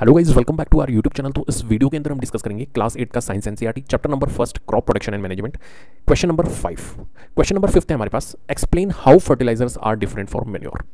Hello guys welcome back to our YouTube channel तो इस video के अंदर हम डिस्कस करेंगे क्लास एट का science NCERT chapter number first crop production and management question number five question number fifth है हमारे पास explain how fertilisers are different for manure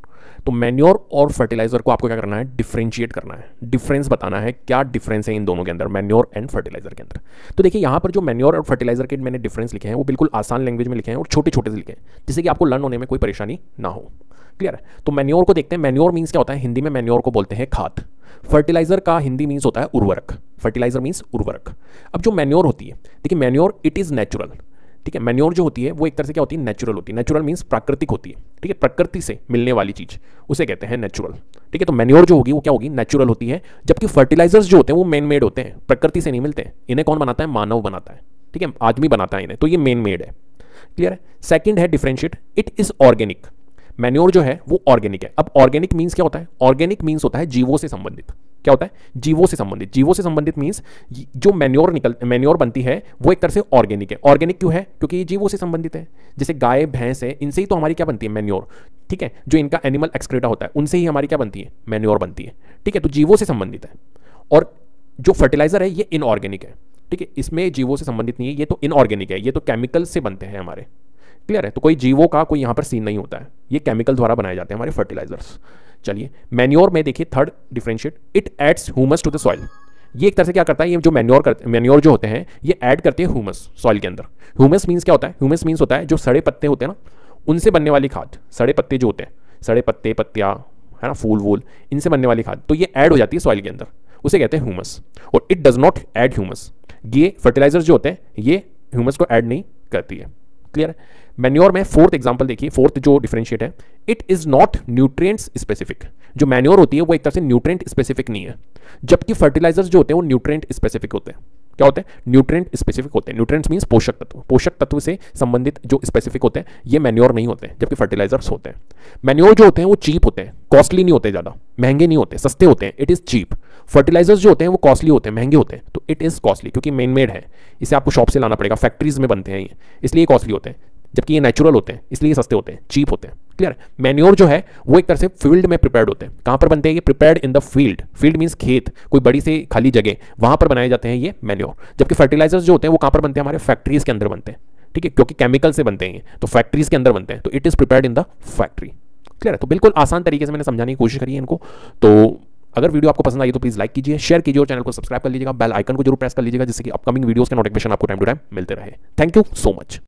तो मेन्योर और फर्टिलाइज़र को आपको क्या करना है? डिफ्रेंशिएट करना है. डिफरेंस बताना है क्या डिफरेंस है इन दोनों के अंदर मेन्योर एंड फर्टिलाइज़र के अंदर. तो देखिए, यहाँ पर जो मेन्योर और फर्टिलाइज़र के मैंने डिफरेंस लिखे हैं, वो बिल्कुल आसान लैंग्वेज में लिखे हैं और छोटे छोटे से लिखे हैं, जिससे कि आपको लर्न होने में कोई परेशानी ना हो. क्लियर है? तो मेन्योर को देखते हैं. मेन्योर मीन्स क्या होता है? हिंदी में मेन्योर को बोलते हैं खाद. फर्टिलाइज़र का हिंदी मीन्स होता है उर्वरक। फर्टिलाइज़र मीन्स उर्वरक। अब जो मैन्योर होती है, देखिए मैन्योर इट इज़ नेचुरल ठीक है मैन्योर जो होती है, वो एक तरह से क्या होती है? नेचुरल होती है। नेचुरल मीन्स प्राकृतिक होती है। ठीक है, प्रकृति से मिलने वाली चीज़, उसे कहते हैं नेचुरल ठीक है तो मैन्योर जो होगी, वो क्या होगी? नेचुरल होती है। जबकि फर्टिलाइजर्स जो होते हैं, वो मेन मेड होते हैं। प्रकृति से नहीं मिलते हैं। इन्हें कौन बनाता है? मानव बनाता है। ठीक है, आदमी बनाता है इन्हें। तो ये मेन मेड है। क्लियर है? सेकेंड है differentiate it is organic manure जो है, वो ऑर्गेनिक है। अब ऑर्गेनिक मीन्स क्या होता है? ऑर्गेनिक मीन्स होता है जीवों से संबंधित। क्या होता है? जीवों से संबंधित। जीवों से संबंधित मीन्स जो मैन्योर निकल मैन्योर बनती है, वो एक तरह से ऑर्गेनिक है। ऑर्गेनिक क्यों है? क्योंकि ये जीवों से संबंधित है। जैसे गाय, भैंस है, इनसे ही तो हमारी क्या बनती है? मैन्योर ठीक है? जो इनका एनिमल एक्सक्रेटा होता है, उनसे ही हमारी क्या बनती है? मैन्योर बनती है। ठीक है? तो जीवों से संबंधित है। और जो फर्टिलाइज़र है, ये इनऑर्गेनिक है। ठीक है? इसमें जीवों से संबंधित नहीं है, ये तो इनऑर्गेनिक है। ये तो केमिकल से बनते हैं हमारे। क्लियर है? तो कोई जीवों का कोई यहाँ पर सीन नहीं होता है। ये केमिकल द्वारा बनाए जाते हैं हमारे फर्टिलाइजर्स चलिए मैन्योर में देखिए third differentiate it adds humus to the soil ये एक तरह से क्या करता है? ये जो मैन्योर करते मैन्योर जो होते हैं, ये ऐड करते हैं ह्यूमस सॉइल के अंदर। ह्यूमस मीन्स क्या होता है? ह्यूमस मीन्स होता है जो सड़े पत्ते होते हैं ना, उनसे बनने वाली खाद, सड़े पत्ते जो होते हैं, सड़े पत्ते, पत्तियाँ, है ना, फूल, वूल, इनसे बनने वाली खाद। तो ये ऐड हो जाती है सॉइल के अंदर। उसे कहते हैं ह्यूमस और it does not add humus ये फर्टिलाइज़र जो होते हैं, ये ह्यूमस को ऐड नहीं करती है। क्लियर है मैन्योर में फोर्थ एग्ज़ाम्पल देखिए फोर्थ जो डिफ्रेंशिएट है it is not nutrients specific जो मैन्योर होती है, वो एक तरह से न्यूट्रिएंट स्पेसिफिक नहीं है। जबकि फर्टिलाइजर्स जो होते हैं, वो न्यूट्रिएंट स्पेसिफिक होते हैं। क्या होते हैं? न्यूट्रेंट स्पेसिफिक होते हैं। न्यूट्रिएंट्स मीन्स पोषक तत्व। पोषक तत्व से संबंधित जो स्पेसिफिक होते हैं, ये मैन्योर नहीं होते, जबकि फर्टिलाइजर्स होते हैं। मैन्योर जो होते हैं, वो चीप होते हैं। कॉस्टली नहीं होते ज़्यादा। महँगे नहीं होते, सस्ते होते हैं। इट इज़ चीप फर्टिलाइजर्स जो होते हैं, वो कॉस्टली होते हैं, महँगे होते हैं। तो इट इज़ कॉस्टली क्योंकि मेन मेड है। इसे आपको शॉप से लाना पड़ेगा। फैक्ट्रीज में बनते हैं ये। इसलिए कॉस्टली होते हैं। जबकि ये नेचुरल होते हैं, इसलिए सस्ते होते हैं चीप होते हैं। क्लियर मैन्योर जो है, वो एक तरह से फ़ील्ड में प्रिपेयर्ड होते हैं। कहाँ पर बनते हैं ये? Prepared in the field field means खेत, कोई बड़ी से खाली जगह। वहाँ पर बनाए जाते हैं ये मैन्योर जबकि फर्टिलाइजर्स जो होते हैं, वो कहाँ पर बनते हैं? हमारे फैक्ट्रीज के अंदर बनते हैं। ठीक है? क्योंकि केमिकल से बनते हैं तो फैक्ट्रीज के अंदर बनते हैं। तो it is prepared in the factory clear है? तो बिल्कुल आसान तरीके से मैंने समझाने की कोशिश करी है इनको। तो अगर वीडियो आपको पसंद आई तो प्लीज़ लाइक कीजिए शेयर कीजिए और चैनल को सब्सक्राइब कर लीजिएगा। बेल आइकन को ज़रूर प्रेस कर लीजिएगा, जिससे कि अपकमिंग वीडियोस के नोटिफिकेशन आपको टाइम टू टाइम मिलते रहे। Thank you so much